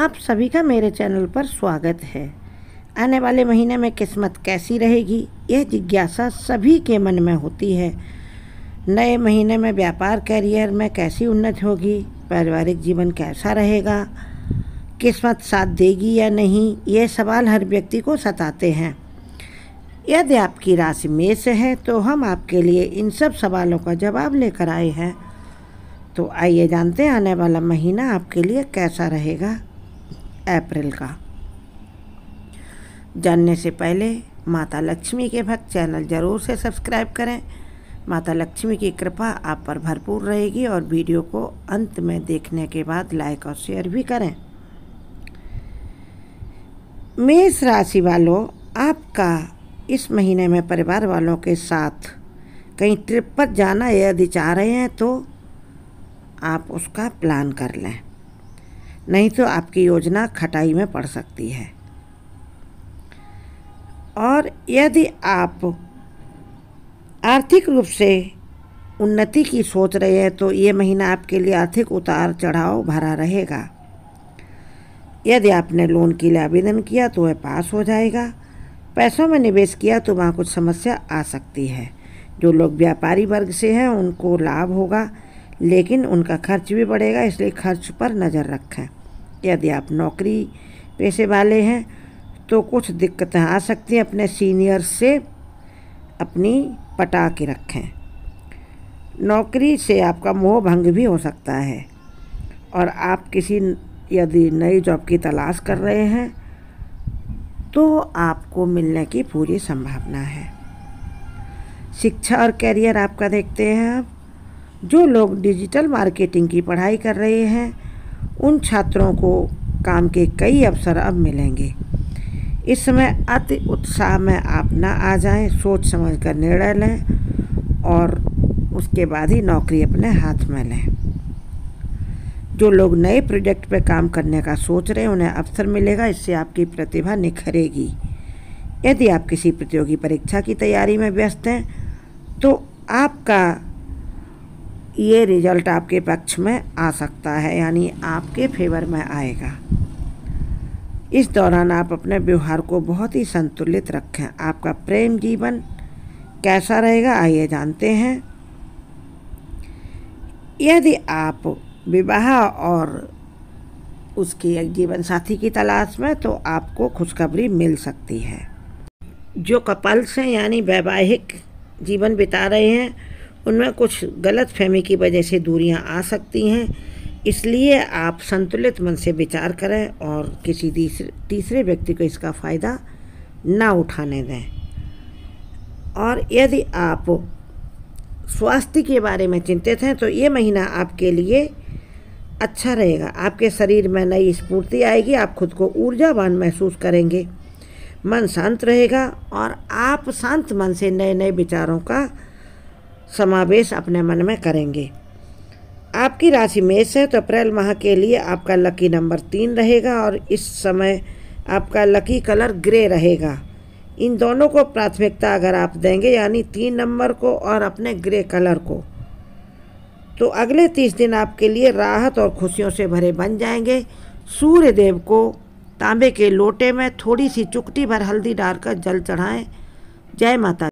आप सभी का मेरे चैनल पर स्वागत है। आने वाले महीने में किस्मत कैसी रहेगी, यह जिज्ञासा सभी के मन में होती है। नए महीने में व्यापार, कैरियर में कैसी उन्नति होगी, पारिवारिक जीवन कैसा रहेगा, किस्मत साथ देगी या नहीं, ये सवाल हर व्यक्ति को सताते हैं। यदि आपकी राशि मेष है तो हम आपके लिए इन सब सवालों का जवाब लेकर आए हैं। तो आइए जानते हैं आने वाला महीना आपके लिए कैसा रहेगा। अप्रैल का। जानने से पहले माता लक्ष्मी के भक्त चैनल ज़रूर से सब्सक्राइब करें। माता लक्ष्मी की कृपा आप पर भरपूर रहेगी और वीडियो को अंत में देखने के बाद लाइक और शेयर भी करें। मेष राशि वालों, आपका इस महीने में परिवार वालों के साथ कहीं ट्रिप पर जाना यदि चाह रहे हैं तो आप उसका प्लान कर लें। नहीं तो आपकी योजना खटाई में पड़ सकती है। और यदि आप आर्थिक रूप से उन्नति की सोच रहे हैं तो ये महीना आपके लिए आर्थिक उतार चढ़ाव भरा रहेगा। यदि आपने लोन के लिए आवेदन किया तो वह पास हो जाएगा। पैसों में निवेश किया तो वहाँ कुछ समस्या आ सकती है। जो लोग व्यापारी वर्ग से हैं, उनको लाभ होगा। लेकिन उनका खर्च भी बढ़ेगा, इसलिए खर्च पर नज़र रखें। यदि आप नौकरी पेशे वाले हैं तो कुछ दिक्कतें आ सकती हैं अपने सीनियर से अपनी पटा के रखें। नौकरी से आपका मोह भंग भी हो सकता है और आप किसी यदि नई जॉब की तलाश कर रहे हैं तो आपको मिलने की पूरी संभावना है। शिक्षा और कैरियर आपका देखते हैं आप। जो लोग डिजिटल मार्केटिंग की पढ़ाई कर रहे हैं, उन छात्रों को काम के कई अवसर अब मिलेंगे। इस समय अति उत्साह में आप ना आ जाएँ, सोच समझ कर निर्णय लें और उसके बाद ही नौकरी अपने हाथ में लें। जो लोग नए प्रोजेक्ट पर काम करने का सोच रहे हैं, उन्हें अवसर मिलेगा, इससे आपकी प्रतिभा निखरेगी। यदि आप किसी प्रतियोगी परीक्षा की तैयारी में व्यस्त हैं तो आपका ये रिज़ल्ट आपके पक्ष में आ सकता है, यानी आपके फेवर में आएगा। इस दौरान आप अपने व्यवहार को बहुत ही संतुलित रखें। आपका प्रेम जीवन कैसा रहेगा, आइए जानते हैं। यदि आप विवाह और उसकी एक जीवन साथी की तलाश में तो आपको खुशखबरी मिल सकती है। जो कपल्स हैं, यानी वैवाहिक जीवन बिता रहे हैं उनमें कुछ गलत फहमी की वजह से दूरियाँ आ सकती हैं। इसलिए आप संतुलित मन से विचार करें और किसी तीसरे तीसरे व्यक्ति को इसका फ़ायदा ना उठाने दें। और यदि आप स्वास्थ्य के बारे में चिंतित हैं तो ये महीना आपके लिए अच्छा रहेगा। आपके शरीर में नई स्फूर्ति आएगी, आप खुद को ऊर्जावान महसूस करेंगे। मन शांत रहेगा और आप शांत मन से नए नए विचारों का समावेश अपने मन में करेंगे। आपकी राशि मेष है तो अप्रैल माह के लिए आपका लकी नंबर तीन रहेगा और इस समय आपका लकी कलर ग्रे रहेगा। इन दोनों को प्राथमिकता अगर आप देंगे, यानी तीन नंबर को और अपने ग्रे कलर को तो अगले तीस दिन आपके लिए राहत और खुशियों से भरे बन जाएँगे। सूर्य देव को तांबे के लोटे में थोड़ी सी चुकटी भर हल्दी डालकर जल चढ़ाएँ। जय माता